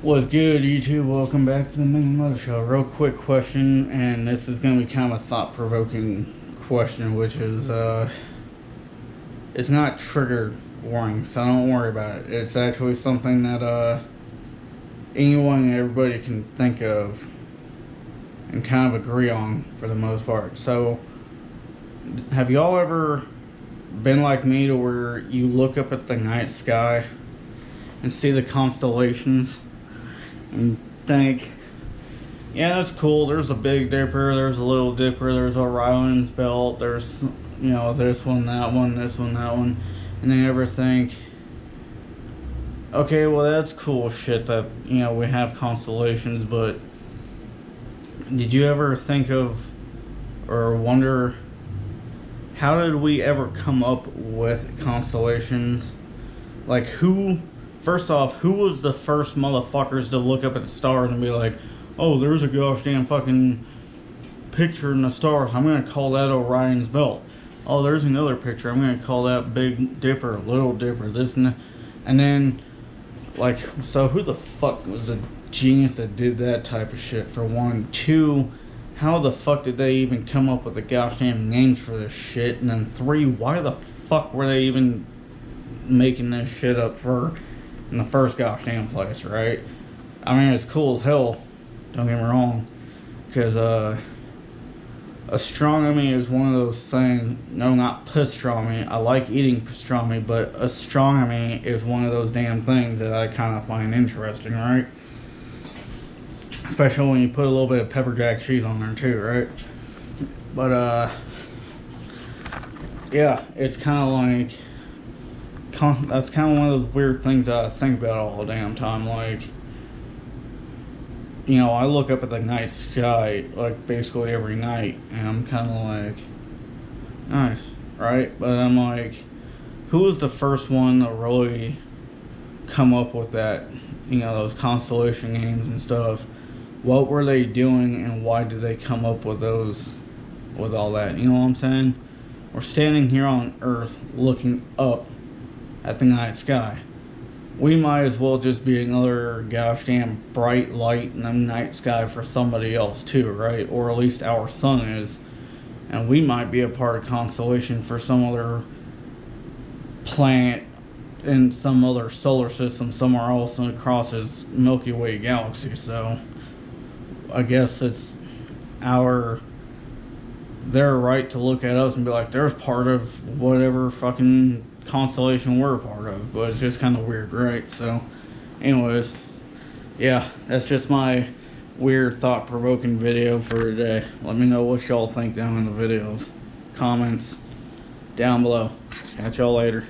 What's good, YouTube? Welcome back to the MinionMoto Show. Real quick question, and this is going to be kind of a thought-provoking question, which is, uh, it's not trigger warning, so don't worry about it. It's actually something that, uh, anyone and everybody can think of and kind of agree on for the most part. So, have y'all ever been like me to where you look up at the night sky and see the constellations? And think, yeah, that's cool. There's a Big Dipper, there's a Little Dipper, there's a Orion's Belt, there's, you know, this one, that one, this one, that one. And they ever think, okay, well, that's cool shit that, you know, we have constellations, but did you ever think of or wonder how did we ever come up with constellations? Like, who First off, who was the first motherfuckers to look up at the stars and be like, oh, there's a gosh damn fucking picture in the stars. I'm going to call that Orion's Belt. Oh, there's another picture. I'm going to call that Big Dipper, Little Dipper, this and that. And then, like, so who the fuck was a genius that did that type of shit, for one? Two, how the fuck did they even come up with the gosh damn names for this shit? And then three, why the fuck were they even making this shit up for in the first gosh damn place, right? I mean, it's cool as hell, don't get me wrong, because uh, astronomy is one of those things, no, not pastrami, I like eating pastrami, but astronomy is one of those damn things that I kind of find interesting, right? Especially when you put a little bit of pepper jack cheese on there too, right? But, uh, yeah, it's kind of like that's kind of one of those weird things that I think about all the damn time. Like, you know, I look up at the night sky like basically every night, and I'm kind of like, nice, right? But I'm like, who was the first one to really come up with that? You know, those constellation games and stuff. What were they doing, and why did they come up with those, with all that? You know what I'm saying? We're standing here on Earth looking up at the night sky. We might as well just be another gosh damn bright light in the night sky for somebody else too, right? Or at least our sun is. And we might be a part of constellation for some other planet in some other solar system somewhere else and across this Milky Way galaxy. So I guess it's our their right to look at us and be like, there's part of whatever fucking constellation we're a part of. But it's just kind of weird, right? So, anyways, yeah, that's just my weird thought-provoking video for today. Let me know what y'all think down in the videos. Comments down below. Catch y'all later.